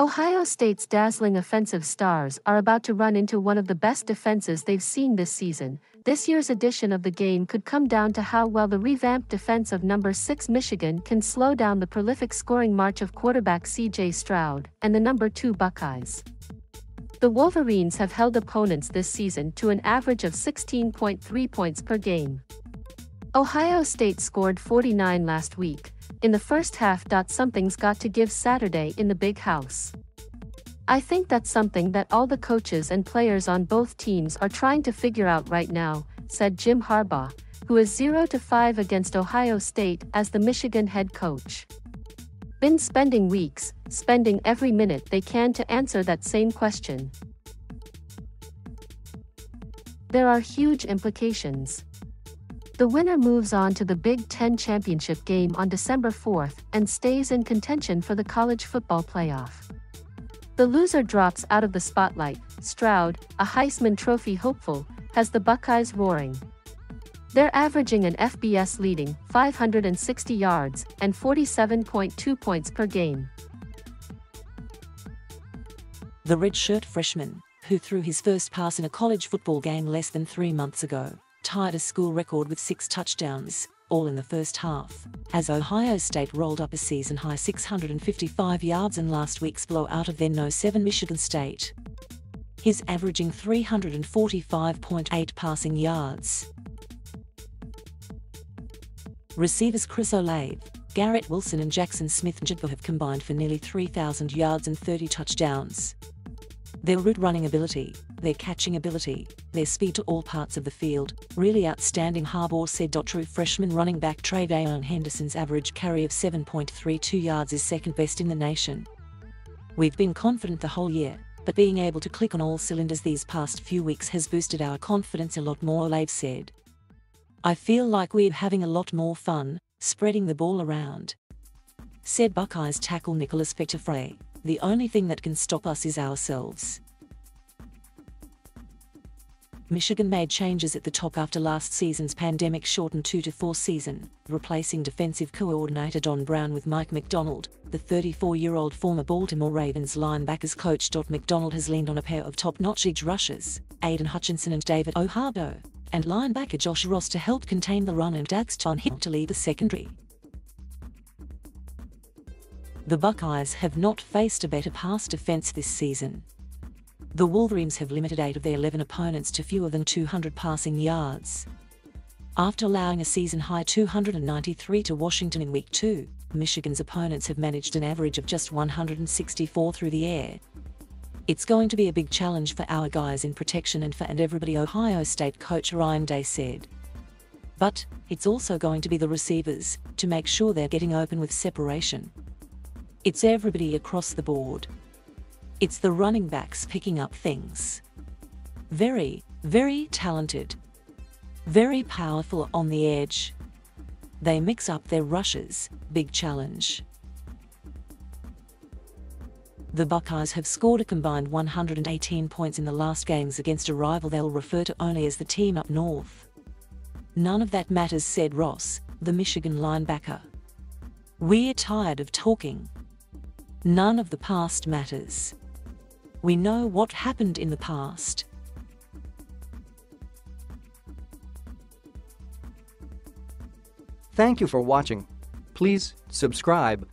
Ohio State's dazzling offensive stars are about to run into one of the best defenses they've seen this season. This year's edition of the game could come down to how well the revamped defense of number 6 Michigan can slow down the prolific scoring march of quarterback CJ Stroud and the number 2 Buckeyes. The Wolverines have held opponents this season to an average of 16.3 points per game. Ohio State scored 49 last week, in the first half. Something's got to give Saturday in the big house. I think that's something that all the coaches and players on both teams are trying to figure out right now, said Jim Harbaugh, who is 0 to 5 against Ohio State as the Michigan head coach. Been spending weeks, spending every minute they can to answer that same question. There are huge implications. The winner moves on to the Big Ten championship game on December 4th and stays in contention for the college football playoff. The loser drops out of the spotlight. Stroud, a Heisman Trophy hopeful, has the Buckeyes roaring. They're averaging an FBS leading 560 yards and 47.2 points per game. The redshirt freshman, who threw his first pass in a college football game less than three months ago, tied a school record with six touchdowns, all in the first half, as Ohio State rolled up a season high 655 yards in last week's blowout of then no 7 Michigan State. He's averaging 345.8 passing yards. Receivers Chris Olave, Garrett Wilson and Jackson Smith-Njigba have combined for nearly 3,000 yards and 30 touchdowns. Their route running ability, their catching ability, their speed to all parts of the field, really outstanding Harbaugh said. True freshman running back TreVeyon Henderson's average carry of 7.32 yards is second best in the nation. We've been confident the whole year, but being able to click on all cylinders these past few weeks has boosted our confidence a lot more, Olave said. I feel like we're having a lot more fun, spreading the ball around. Said Buckeyes tackle Nicholas Petit-Frere. The only thing that can stop us is ourselves. Michigan made changes at the top after last season's pandemic shortened 2 to 4 season, replacing defensive coordinator Don Brown with Mike Macdonald, the 34 year old former Baltimore Ravens linebackers coach. Macdonald has leaned on a pair of top notch edge rushers, Aidan Hutchinson and David Ojabo, and linebacker Josh Ross to help contain the run and Daxton Hill to lead the secondary. The Buckeyes have not faced a better pass defense this season. The Wolverines have limited 8 of their 11 opponents to fewer than 200 passing yards. After allowing a season-high 293 to Washington in Week 2, Michigan's opponents have managed an average of just 164 through the air. It's going to be a big challenge for our guys in protection and for and everybody Ohio State coach Ryan Day said. But, it's also going to be the receivers, to make sure they're getting open with separation. It's everybody across the board. It's the running backs picking up things. Very, very talented. Very powerful on the edge. They mix up their rushes, big challenge. The Buckeyes have scored a combined 118 points in the last games against a rival they'll refer to only as the team up north. None of that matters, said Ross, the Michigan linebacker. We're tired of talking. None of the past matters. We know what happened in the past. Thank you for watching. Please subscribe